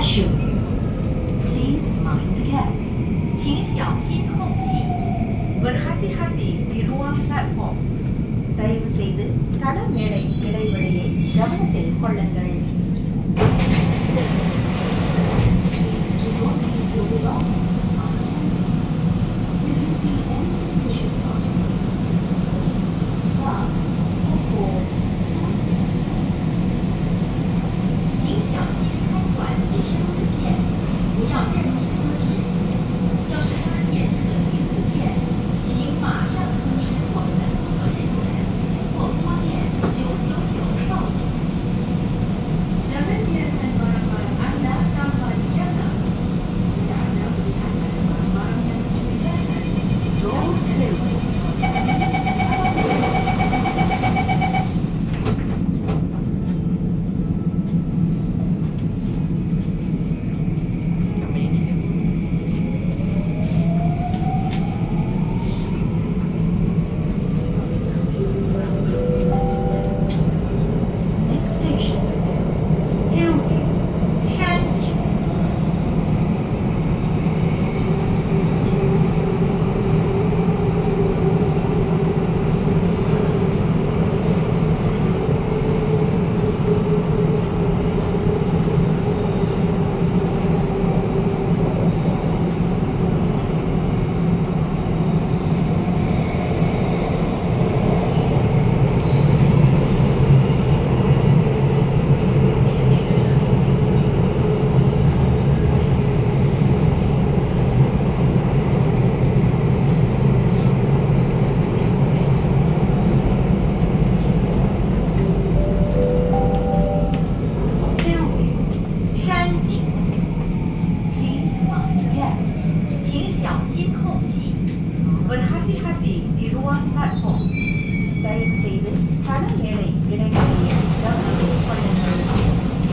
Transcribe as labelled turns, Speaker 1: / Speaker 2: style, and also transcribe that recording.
Speaker 1: special. Please mind the gap. 请小心空隙.
Speaker 2: Berhati-hati di ruang platform.
Speaker 3: தயவு செய்து தள மேடை இடைவெளியை கவனத்தில்